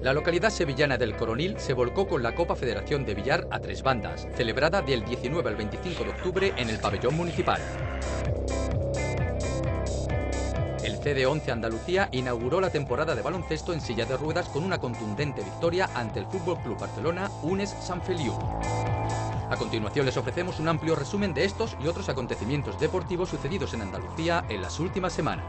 La localidad sevillana del Coronil se volcó con la Copa Federación de Billar a tres bandas, celebrada del 19 al 25 de octubre en el pabellón municipal. El CD11 Andalucía inauguró la temporada de baloncesto en silla de ruedas con una contundente victoria ante el Fútbol Club Barcelona UNES San Feliu. A continuación les ofrecemos un amplio resumen de estos y otros acontecimientos deportivos sucedidos en Andalucía en las últimas semanas.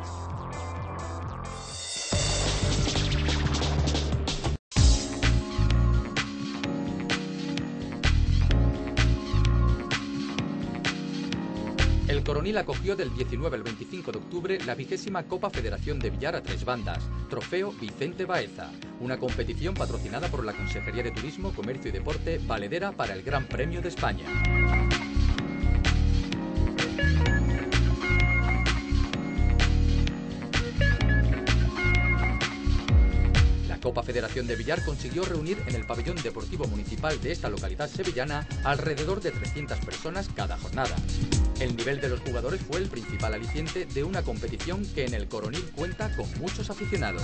El Coronil acogió del 19 al 25 de octubre la vigésima Copa Federación de Billar a tres bandas, Trofeo Vicente Baeza, una competición patrocinada por la Consejería de Turismo, Comercio y Deporte, valedera para el Gran Premio de España. Copa Federación de Billar consiguió reunir en el pabellón deportivo municipal de esta localidad sevillana alrededor de 300 personas cada jornada. El nivel de los jugadores fue el principal aliciente de una competición que en el Coronil cuenta con muchos aficionados.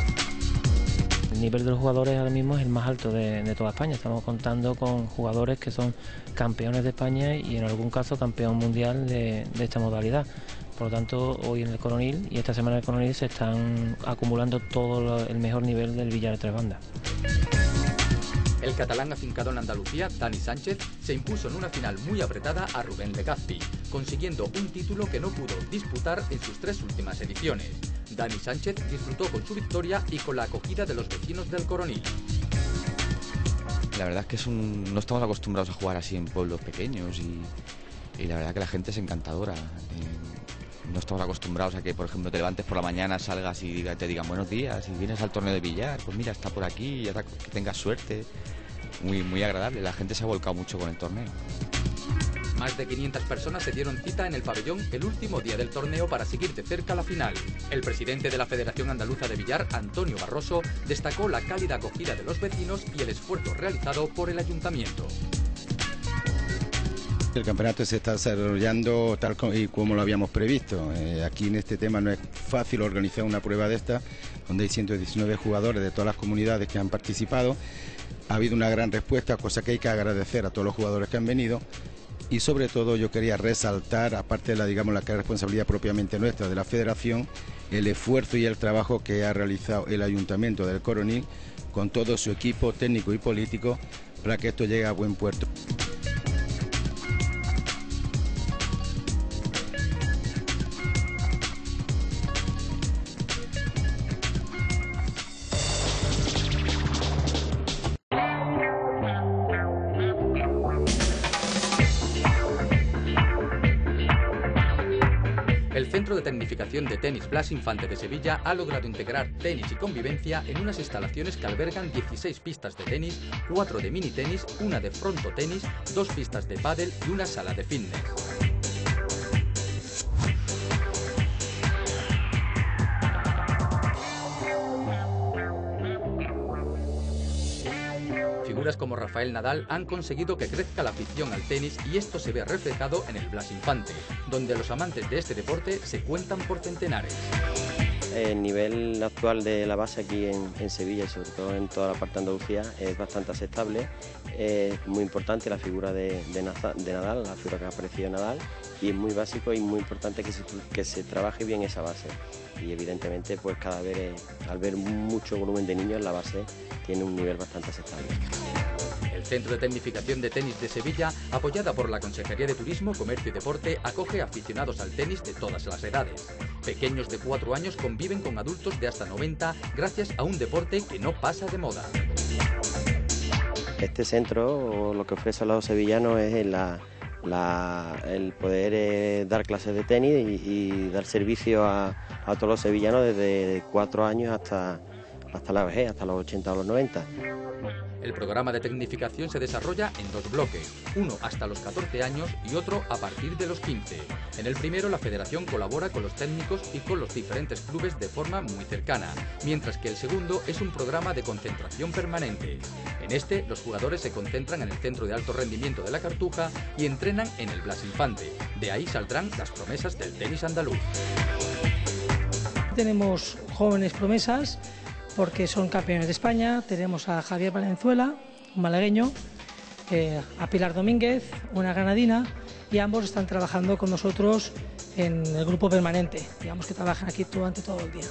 El nivel de los jugadores ahora mismo es el más alto de, toda España. Estamos contando con jugadores que son campeones de España y en algún caso campeón mundial de esta modalidad. Por lo tanto, hoy en el Coronil y esta semana en el Coronil se están acumulando todo lo, el mejor nivel del Villar de Tres Bandas. El catalán afincado en Andalucía, Dani Sánchez, se impuso en una final muy apretada a Rubén Legazpi, consiguiendo un título que no pudo disputar en sus tres últimas ediciones. Dani Sánchez disfrutó con su victoria y con la acogida de los vecinos del Coronil. La verdad es que es un... no estamos acostumbrados a jugar así en pueblos pequeños y, y la verdad que la gente es encantadora. Eh, no estamos acostumbrados a que, por ejemplo, te levantes por la mañana, salgas y te digan buenos días y vienes al torneo de billar, pues mira, está por aquí, ya que tengas suerte. Muy, muy agradable, la gente se ha volcado mucho con el torneo. Más de 500 personas se dieron cita en el pabellón el último día del torneo para seguir de cerca la final. El presidente de la Federación Andaluza de Billar, Antonio Barroso, destacó la cálida acogida de los vecinos y el esfuerzo realizado por el ayuntamiento. El campeonato se está desarrollando tal y como lo habíamos previsto. Eh, aquí en este tema no es fácil organizar una prueba de esta, donde hay 119 jugadores de todas las comunidades que han participado. Ha habido una gran respuesta, cosa que hay que agradecer a todos los jugadores que han venido. Y sobre todo yo quería resaltar, aparte de la, digamos, la responsabilidad propiamente nuestra de la federación, el esfuerzo y el trabajo que ha realizado el ayuntamiento del Coronil con todo su equipo técnico y político para que esto llegue a buen puerto. Centro de Tecnificación de Tenis Blas Infante de Sevilla ha logrado integrar tenis y convivencia en unas instalaciones que albergan 16 pistas de tenis, 4 de mini tenis, una de fronto tenis, dos pistas de pádel y una sala de fitness. Figuras como Rafael Nadal han conseguido que crezca la afición al tenis y esto se ve reflejado en el Blas Infante, donde los amantes de este deporte se cuentan por centenares. El nivel actual de la base aquí en, Sevilla y sobre todo en toda la parte de Andalucía es bastante aceptable. Es muy importante la figura de, Nadal, la figura que ha aparecido Nadal, y es muy básico y muy importante que se trabaje bien esa base. Y evidentemente, pues cada vez, al ver mucho volumen de niños, la base tiene un nivel bastante aceptable. El Centro de Tecnificación de Tenis de Sevilla, apoyada por la Consejería de Turismo, Comercio y Deporte, acoge aficionados al tenis de todas las edades. Pequeños de 4 años conviven con adultos de hasta 90 gracias a un deporte que no pasa de moda. Este centro lo que ofrece a los sevillanos es la, la, el poder eh, dar clases de tenis y, y dar servicio a, a, todos los sevillanos desde 4 años hasta, hasta la vejez, hasta los 80 o los 90. El programa de tecnificación se desarrolla en dos bloques, uno hasta los 14 años y otro a partir de los 15. En el primero la federación colabora con los técnicos y con los diferentes clubes de forma muy cercana, mientras que el segundo es un programa de concentración permanente. En este, los jugadores se concentran en el centro de alto rendimiento de la Cartuja y entrenan en el Blas Infante. De ahí saldrán las promesas del tenis andaluz. Tenemos jóvenes promesas porque son campeones de España. Tenemos a Javier Valenzuela, un malagueño, eh, a Pilar Domínguez, una granadina, y ambos están trabajando con nosotros en el grupo permanente, digamos que trabajan aquí durante todo el día.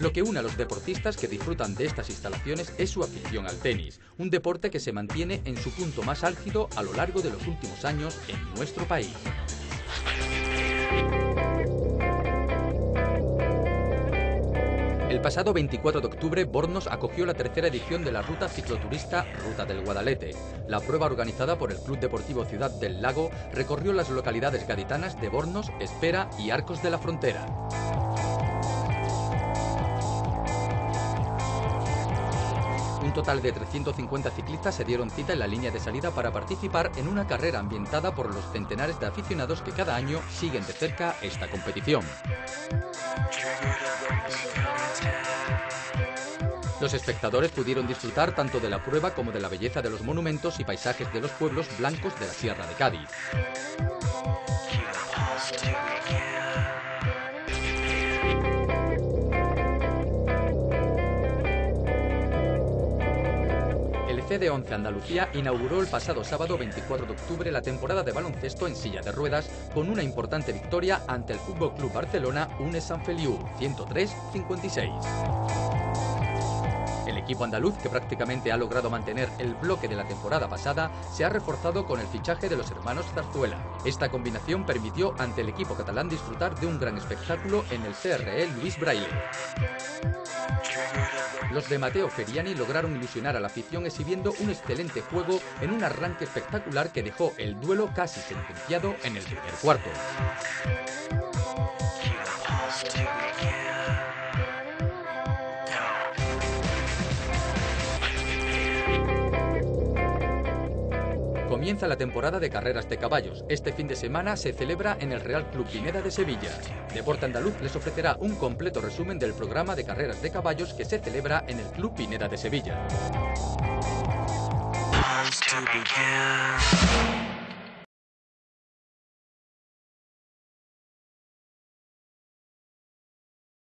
Lo que une a los deportistas que disfrutan de estas instalaciones es su afición al tenis, un deporte que se mantiene en su punto más álgido a lo largo de los últimos años en nuestro país. El pasado 24 de octubre, Bornos acogió la tercera edición de la ruta cicloturista Ruta del Guadalete. La prueba organizada por el Club Deportivo Ciudad del Lago recorrió las localidades gaditanas de Bornos, Espera y Arcos de la Frontera. Un total de 350 ciclistas se dieron cita en la línea de salida para participar en una carrera ambientada por los centenares de aficionados que cada año siguen de cerca esta competición. Los espectadores pudieron disfrutar tanto de la prueba como de la belleza de los monumentos y paisajes de los pueblos blancos de la Sierra de Cádiz. CD11 Andalucía inauguró el pasado sábado 24 de octubre la temporada de baloncesto en silla de ruedas con una importante victoria ante el Fútbol Club Barcelona UNES San Feliu 103-56. El equipo andaluz, que prácticamente ha logrado mantener el bloque de la temporada pasada, se ha reforzado con el fichaje de los hermanos Zarzuela. Esta combinación permitió ante el equipo catalán disfrutar de un gran espectáculo en el CRE Luis Braille. Los de Mateo Feriani lograron ilusionar a la afición exhibiendo un excelente juego en un arranque espectacular que dejó el duelo casi sentenciado en el primer cuarto. Comienza la temporada de carreras de caballos. Este fin de semana se celebra en el Real Club Pineda de Sevilla. Deporte Andaluz les ofrecerá un completo resumen del programa de carreras de caballos que se celebra en el Club Pineda de Sevilla.